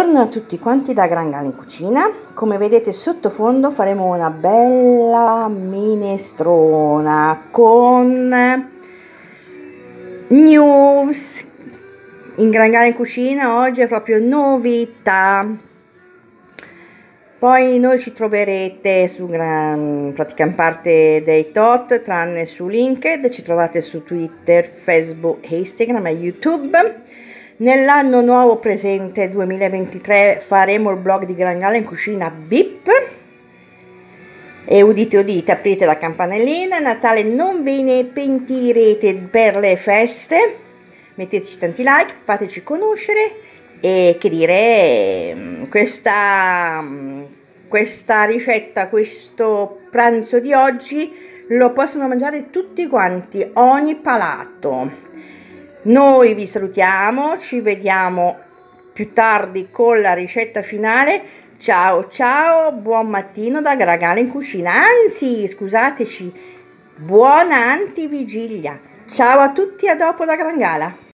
Buongiorno a tutti quanti da Gran Gala in cucina. Come vedete sottofondo faremo una bella minestrona con news. In Gran Gala in cucina oggi è proprio novità. Poi noi ci troverete su gran, pratica parte dei tot, tranne su LinkedIn, ci trovate su Twitter, Facebook, Instagram e YouTube Nell'anno nuovo presente 2023 faremo il blog di Gran Gala in cucina VIP. E udite udite, aprite la campanellina, Natale non ve ne pentirete per le feste. Metteteci tanti like, fateci conoscere e che dire, questa, questa ricetta, questo pranzo di oggi lo possono mangiare tutti quanti, ogni palato noi vi salutiamo, ci vediamo più tardi con la ricetta finale. Ciao ciao, buon mattino da Gragale in cucina. Anzi, scusateci, buona antivigilia. Ciao a tutti, a dopo da Grangala.